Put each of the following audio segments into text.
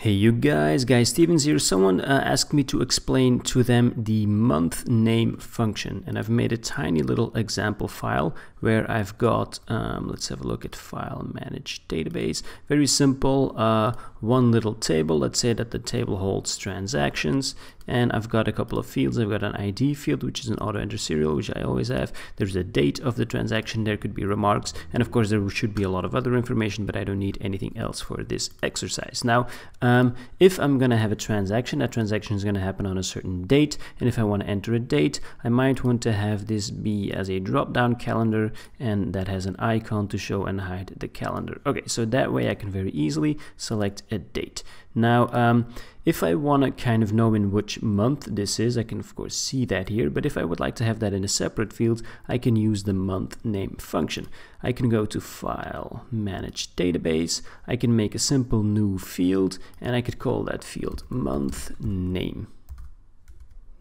Hey you guys, Guy Stevens here. Someone uh, asked me to explain to them the month name function and I've made a tiny little example file where I've got, um, let's have a look at file manage database. Very simple, uh, one little table. Let's say that the table holds transactions and I've got a couple of fields. I've got an ID field, which is an auto enter serial, which I always have. There's a date of the transaction. There could be remarks. And of course, there should be a lot of other information, but I don't need anything else for this exercise. Now, um, if I'm going to have a transaction, that transaction is going to happen on a certain date. And if I want to enter a date, I might want to have this be as a drop-down calendar and that has an icon to show and hide the calendar. Okay, so that way I can very easily select a date. Now, um, if I want to kind of know in which month this is, I can of course see that here, but if I would like to have that in a separate field, I can use the month name function. I can go to File, Manage Database, I can make a simple new field, and I could call that field month name.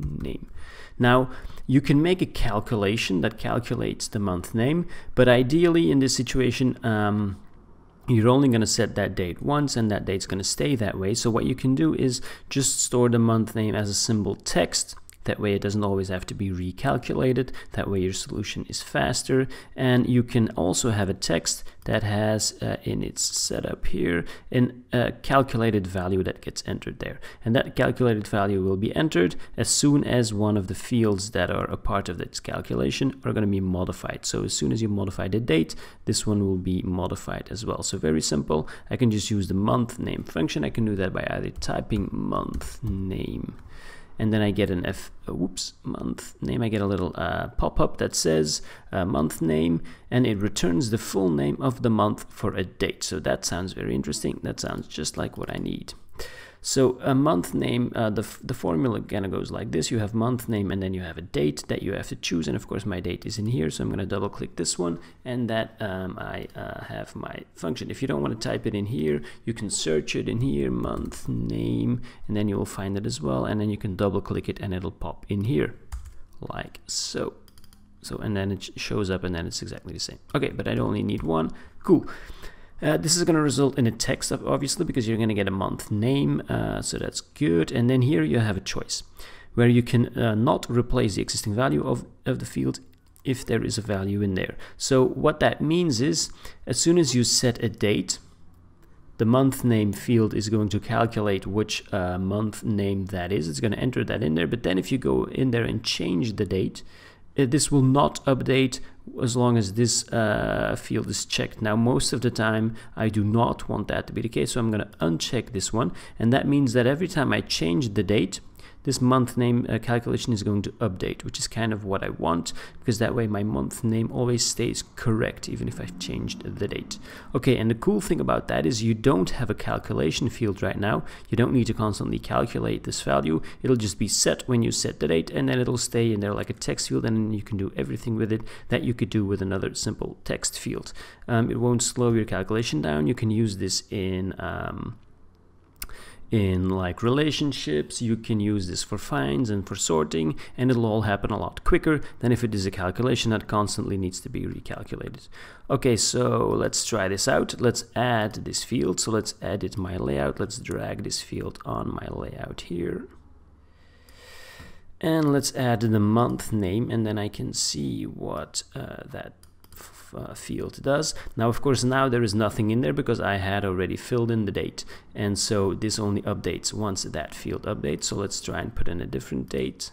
Name. Now, you can make a calculation that calculates the month name, but ideally in this situation, um, you're only going to set that date once and that date's going to stay that way. So what you can do is just store the month name as a symbol text that way it doesn't always have to be recalculated. That way your solution is faster. And you can also have a text that has uh, in its setup here an a calculated value that gets entered there. And that calculated value will be entered as soon as one of the fields that are a part of this calculation are going to be modified. So as soon as you modify the date, this one will be modified as well. So very simple. I can just use the month name function. I can do that by either typing month name and then I get an F, uh, whoops, month name. I get a little uh, pop-up that says uh, month name, and it returns the full name of the month for a date. So that sounds very interesting. That sounds just like what I need. So a month name, uh, the, the formula kind of goes like this. You have month name and then you have a date that you have to choose. And of course my date is in here. So I'm going to double click this one and that um, I uh, have my function. If you don't want to type it in here, you can search it in here, month name, and then you will find it as well. And then you can double click it and it'll pop in here like so. So, and then it shows up and then it's exactly the same. Okay, but I only need one. Cool. Uh, this is going to result in a text, obviously, because you're going to get a month name, uh, so that's good. And then here you have a choice where you can uh, not replace the existing value of, of the field if there is a value in there. So what that means is, as soon as you set a date, the month name field is going to calculate which uh, month name that is. It's going to enter that in there. But then if you go in there and change the date, uh, this will not update as long as this uh, field is checked. Now, most of the time, I do not want that to be the case, so I'm going to uncheck this one. And that means that every time I change the date, this month name uh, calculation is going to update, which is kind of what I want, because that way my month name always stays correct, even if I've changed the date. Okay, and the cool thing about that is you don't have a calculation field right now. You don't need to constantly calculate this value. It'll just be set when you set the date, and then it'll stay in there like a text field, and you can do everything with it that you could do with another simple text field. Um, it won't slow your calculation down. You can use this in... Um, in like relationships you can use this for finds and for sorting and it'll all happen a lot quicker than if it is a calculation that constantly needs to be recalculated. Okay so let's try this out. Let's add this field. So let's edit my layout. Let's drag this field on my layout here. And let's add the month name and then I can see what uh, that uh, field does. Now, of course, now there is nothing in there because I had already filled in the date. And so this only updates once that field updates. So let's try and put in a different date.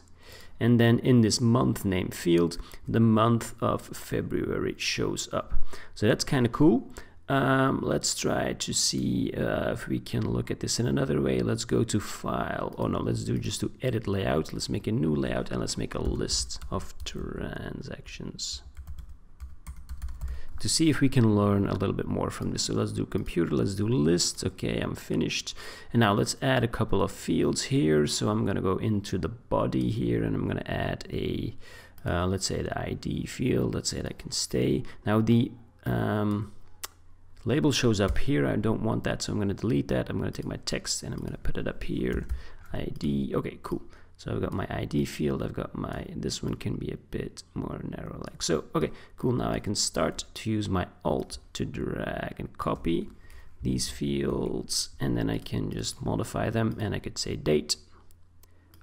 And then in this month name field, the month of February shows up. So that's kind of cool. Um, let's try to see uh, if we can look at this in another way. Let's go to file. Oh no, let's do just to edit layout. Let's make a new layout and let's make a list of transactions to see if we can learn a little bit more from this. So let's do computer, let's do lists. Okay, I'm finished. And now let's add a couple of fields here. So I'm gonna go into the body here and I'm gonna add a, uh, let's say the ID field. Let's say that can stay. Now the um, label shows up here. I don't want that, so I'm gonna delete that. I'm gonna take my text and I'm gonna put it up here. ID, okay, cool. So I've got my ID field, I've got my, this one can be a bit more narrow like so. Okay, cool, now I can start to use my Alt to drag and copy these fields and then I can just modify them and I could say date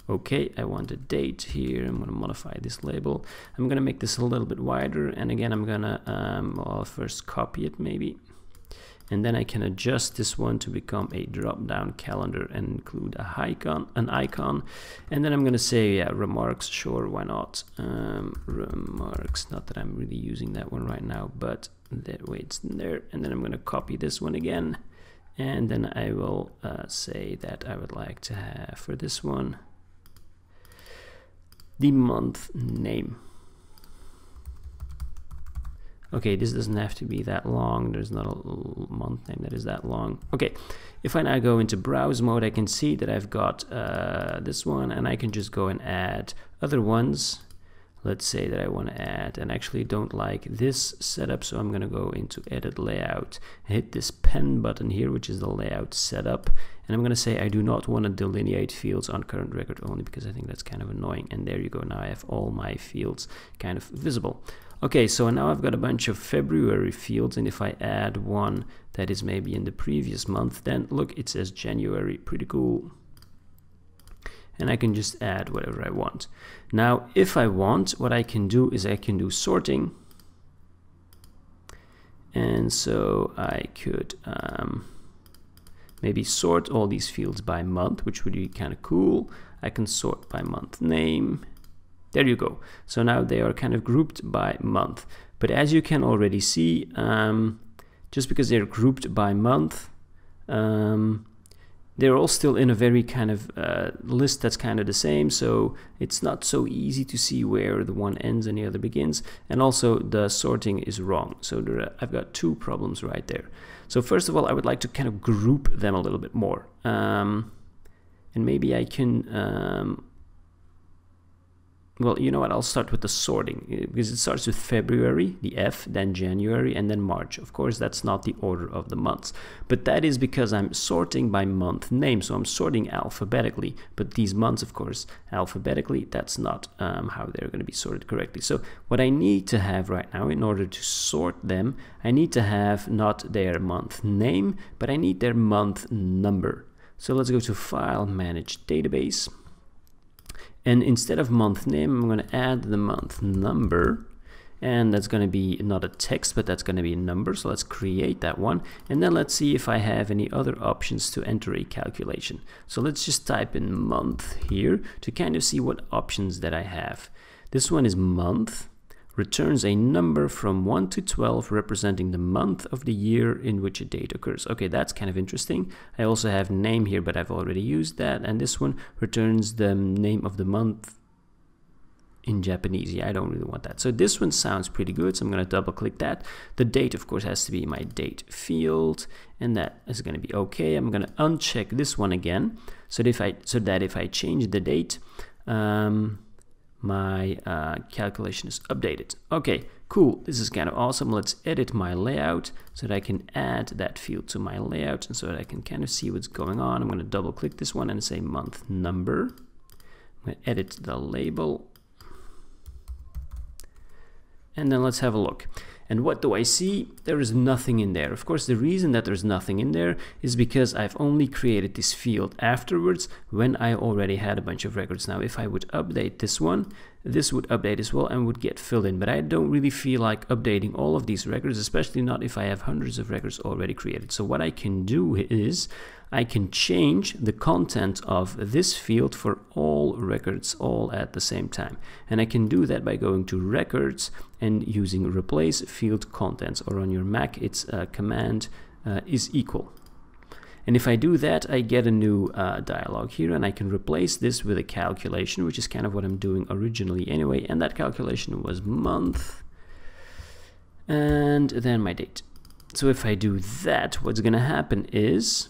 okay I want a date here I'm gonna modify this label I'm gonna make this a little bit wider and again I'm gonna um, well, I'll first copy it maybe and then I can adjust this one to become a drop-down calendar and include a icon, an icon, and then I'm gonna say yeah, remarks, sure, why not? Um, remarks, not that I'm really using that one right now, but that way it's in there, and then I'm gonna copy this one again, and then I will uh, say that I would like to have for this one the month name. Okay, this doesn't have to be that long. There's not a month name that is that long. Okay, if I now go into browse mode, I can see that I've got uh, this one and I can just go and add other ones. Let's say that I want to add and actually don't like this setup. So I'm going to go into edit layout, hit this pen button here, which is the layout setup. And I'm going to say I do not want to delineate fields on current record only because I think that's kind of annoying. And there you go. Now I have all my fields kind of visible. Okay, so now I've got a bunch of February fields, and if I add one that is maybe in the previous month, then look, it says January, pretty cool. And I can just add whatever I want. Now, if I want, what I can do is I can do sorting. And so I could um, maybe sort all these fields by month, which would be kind of cool. I can sort by month name there you go. So now they are kind of grouped by month. But as you can already see, um, just because they're grouped by month, um, they're all still in a very kind of uh, list that's kind of the same. So it's not so easy to see where the one ends and the other begins. And also the sorting is wrong. So are, I've got two problems right there. So first of all, I would like to kind of group them a little bit more. Um, and maybe I can um, well, you know what? I'll start with the sorting eh, because it starts with February, the F, then January, and then March. Of course, that's not the order of the months, but that is because I'm sorting by month name. So I'm sorting alphabetically, but these months, of course, alphabetically, that's not um, how they're going to be sorted correctly. So what I need to have right now in order to sort them, I need to have not their month name, but I need their month number. So let's go to File, Manage Database. And instead of month name, I'm going to add the month number. And that's going to be not a text, but that's going to be a number. So let's create that one. And then let's see if I have any other options to enter a calculation. So let's just type in month here to kind of see what options that I have. This one is month returns a number from 1 to 12 representing the month of the year in which a date occurs. Okay, that's kind of interesting. I also have name here, but I've already used that. And this one returns the name of the month in Japanese. Yeah, I don't really want that. So this one sounds pretty good. So I'm going to double click that. The date, of course, has to be my date field. And that is going to be okay. I'm going to uncheck this one again. So that if I, so that if I change the date, um, my uh, calculation is updated. Okay, cool. This is kind of awesome. Let's edit my layout so that I can add that field to my layout and so that I can kind of see what's going on. I'm going to double click this one and say month number. I'm going to edit the label. And then let's have a look. And what do I see? There is nothing in there. Of course, the reason that there's nothing in there is because I've only created this field afterwards when I already had a bunch of records. Now, if I would update this one, this would update as well and would get filled in. But I don't really feel like updating all of these records, especially not if I have hundreds of records already created. So what I can do is I can change the content of this field for all records all at the same time. And I can do that by going to records and using replace field contents or on your Mac it's uh, command uh, is equal. And if I do that, I get a new uh, dialog here and I can replace this with a calculation, which is kind of what I'm doing originally anyway. And that calculation was month and then my date. So if I do that, what's going to happen is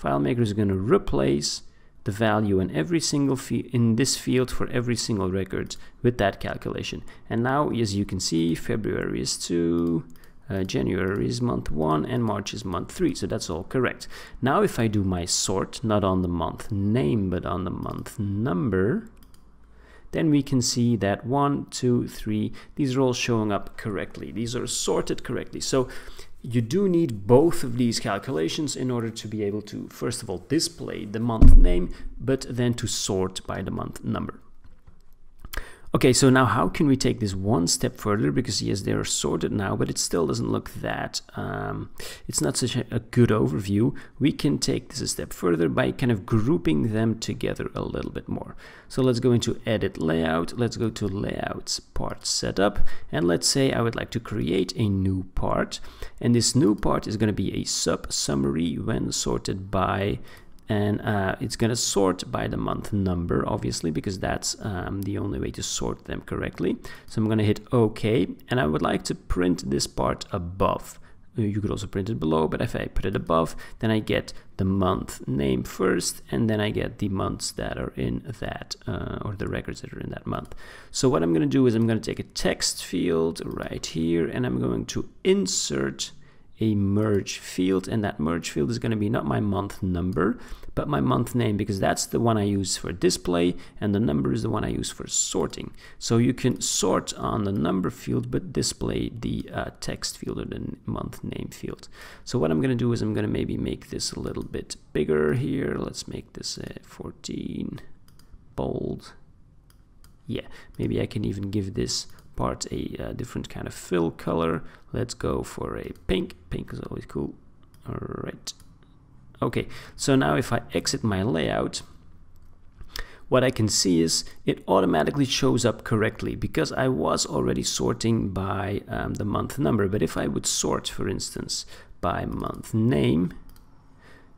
FileMaker is going to replace the value in every single in this field for every single record with that calculation. And now, as you can see, February is 2, uh, January is month 1 and March is month 3 so that's all correct. Now if I do my sort not on the month name but on the month number then we can see that 1 2 3 these are all showing up correctly. These are sorted correctly. So you do need both of these calculations in order to be able to, first of all, display the month name, but then to sort by the month number. Okay, so now how can we take this one step further? Because yes, they're sorted now, but it still doesn't look that, um, it's not such a, a, good overview. We can take this a step further by kind of grouping them together a little bit more. So let's go into edit layout, let's go to layouts part setup, and let's say I would like to create a new part. And this new part is gonna be a sub summary when sorted by and uh, it's going to sort by the month number obviously because that's um, the only way to sort them correctly. So I'm going to hit OK and I would like to print this part above. Uh, you could also print it below but if I put it above then I get the month name first and then I get the months that are in that uh, or the records that are in that month. So what I'm going to do is I'm going to take a text field right here and I'm going to insert a merge field and that merge field is going to be not my month number but my month name because that's the one I use for display and the number is the one I use for sorting. So you can sort on the number field but display the uh, text field or the month name field. So what I'm going to do is I'm going to maybe make this a little bit bigger here. Let's make this uh, 14 bold. Yeah maybe I can even give this part a uh, different kind of fill color. Let's go for a pink. Pink is always cool. All right. Okay, so now if I exit my layout, what I can see is it automatically shows up correctly because I was already sorting by um, the month number. But if I would sort, for instance, by month name,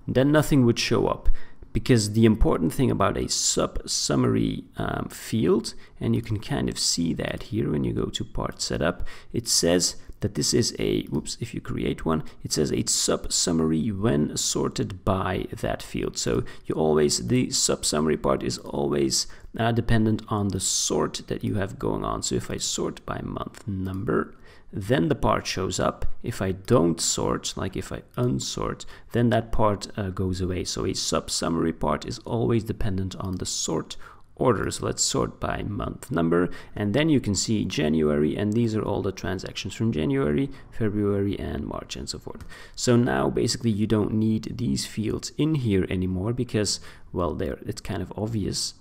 then nothing would show up because the important thing about a sub summary um, field, and you can kind of see that here when you go to part setup, it says that this is a, whoops, if you create one, it says a sub summary when sorted by that field. So you always, the sub summary part is always uh, dependent on the sort that you have going on. So if I sort by month number, then the part shows up. If I don't sort, like if I unsort, then that part uh, goes away. So a sub-summary part is always dependent on the sort order. So let's sort by month number, and then you can see January, and these are all the transactions from January, February, and March, and so forth. So now basically you don't need these fields in here anymore because, well, there it's kind of obvious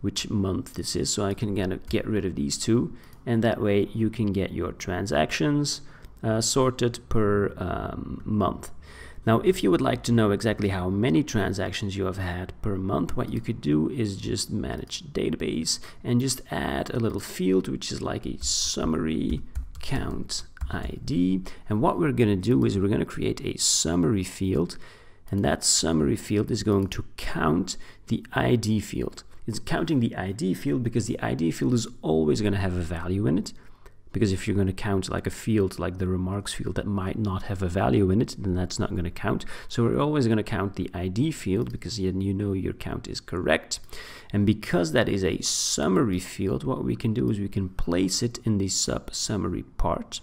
which month this is. So I can kind of get rid of these two and that way you can get your transactions uh, sorted per um, month. Now, if you would like to know exactly how many transactions you have had per month, what you could do is just manage database and just add a little field, which is like a summary count ID. And what we're going to do is we're going to create a summary field, and that summary field is going to count the ID field. It's counting the ID field because the ID field is always going to have a value in it. Because if you're going to count like a field like the remarks field that might not have a value in it, then that's not going to count. So we're always going to count the ID field because you know your count is correct. And because that is a summary field, what we can do is we can place it in the sub summary part.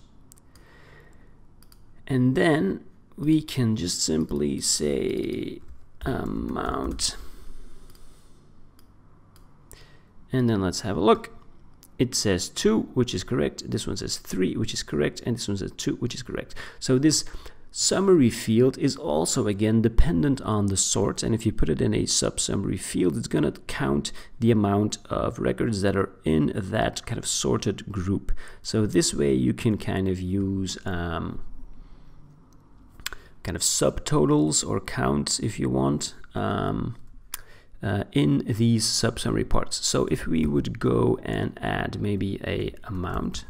And then we can just simply say amount and then let's have a look. It says 2, which is correct. This one says 3, which is correct. And this one says 2, which is correct. So this summary field is also again dependent on the sort and if you put it in a sub-summary field it's going to count the amount of records that are in that kind of sorted group so this way you can kind of use um, kind of subtotals or counts if you want um, uh, in these sub-summary parts. So if we would go and add maybe a amount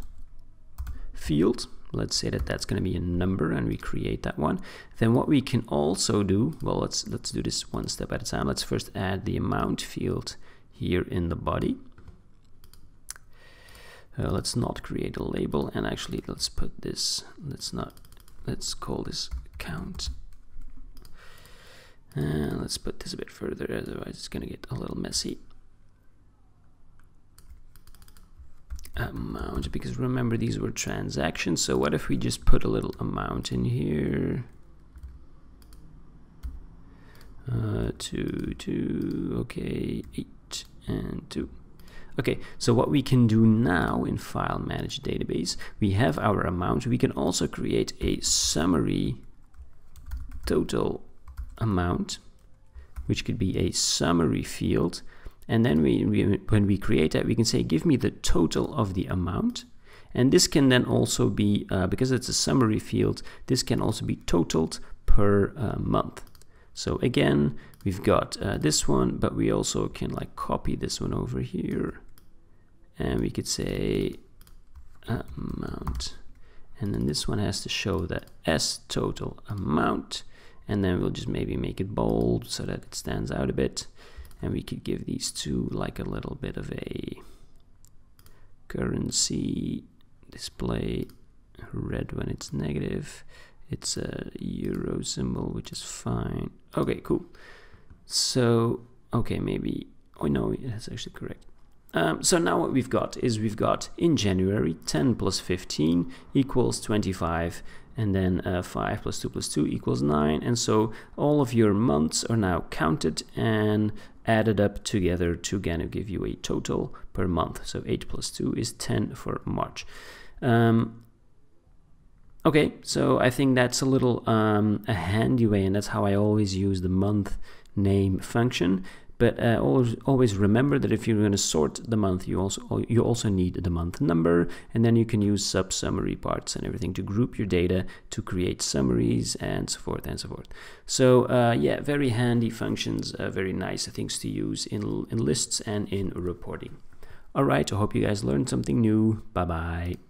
field, let's say that that's going to be a number and we create that one, then what we can also do, well, let's, let's do this one step at a time. Let's first add the amount field here in the body. Uh, let's not create a label and actually let's put this, let's not, let's call this count uh, let's put this a bit further, otherwise it's going to get a little messy. Amount, because remember these were transactions, so what if we just put a little amount in here? Uh, two, two, okay, eight, and two. Okay, so what we can do now in File Manage Database, we have our amount. We can also create a summary total amount, which could be a summary field. And then we, we, when we create that, we can say, give me the total of the amount. And this can then also be, uh, because it's a summary field, this can also be totaled per uh, month. So again, we've got uh, this one, but we also can like copy this one over here. And we could say amount. And then this one has to show the S total amount. And then we'll just maybe make it bold so that it stands out a bit. And we could give these two like a little bit of a currency display. Red when it's negative. It's a euro symbol which is fine. Okay cool. So okay maybe oh no that's actually correct. Um, so now what we've got is we've got in January 10 plus 15 equals 25 and then uh, 5 plus 2 plus 2 equals 9 and so all of your months are now counted and added up together to of give you a total per month. So 8 plus 2 is 10 for March. Um, okay, so I think that's a little um, a handy way, and that's how I always use the month name function. But uh, always, always remember that if you're going to sort the month, you also you also need the month number, and then you can use sub summary parts and everything to group your data to create summaries and so forth and so forth. So uh, yeah, very handy functions, uh, very nice things to use in in lists and in reporting. All right, I hope you guys learned something new. Bye bye.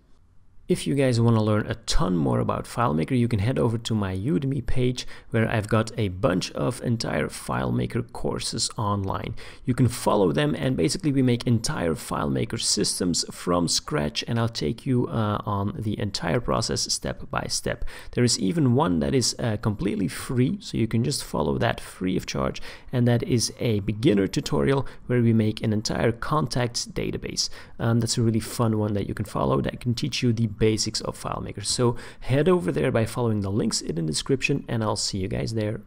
If you guys want to learn a ton more about FileMaker, you can head over to my Udemy page where I've got a bunch of entire FileMaker courses online. You can follow them and basically we make entire FileMaker systems from scratch and I'll take you uh, on the entire process step by step. There is even one that is uh, completely free, so you can just follow that free of charge and that is a beginner tutorial where we make an entire contacts database. Um, that's a really fun one that you can follow that can teach you the basics of FileMaker. So head over there by following the links in the description and I'll see you guys there.